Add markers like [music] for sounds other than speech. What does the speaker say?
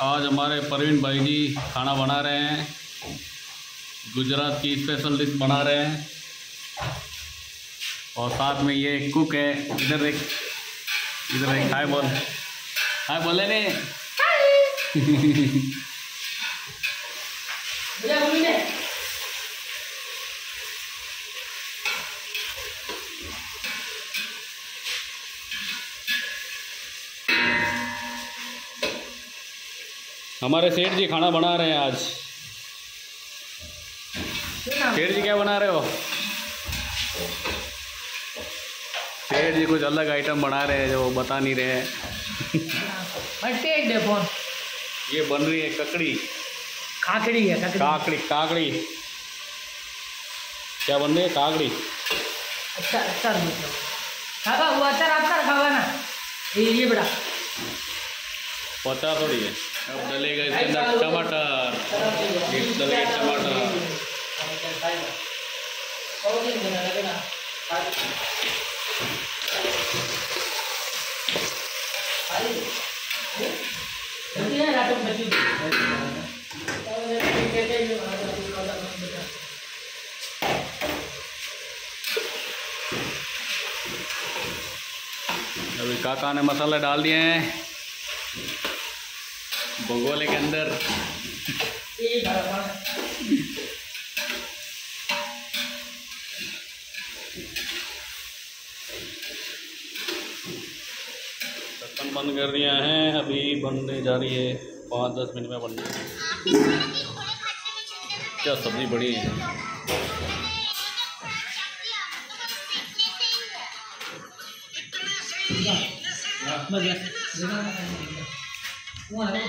आज हमारे प्रवीण भाई जी खाना बना रहे हैं। गुजरात की स्पेशल डिश बना रहे हैं। और साथ में ये कुक है। इधर एक इधर एक हाय बोल। हाय बोले ने। [laughs] हमारे सेठ जी खाना बना रहे हैं आज। सेठ जी क्या बना रहे हो? सेठ जी कुछ अलग आइटम बना रहे हैं जो बता नहीं रहे हैं। ये बन रही है ककड़ी। काकड़ी है काकड़ी। काकड़ी काकड़ी। क्या बन रही है काकड़ी? अच्छा अच्छा वो अचार आपका रखा हुआ ना? ये ये बड़ा। पता थोड़ी है। अब डलेगा इसके अंदर टमाटर डलेगा टमाटर। अभी काका ने मसाले डाल दिए हैं। भगोले के अंदर। ढक्कन बंद कर दिया है अभी बनने जा रही है पाँच दस मिनट में बनने। क्या सब्ज़ी बड़ी है? மூணு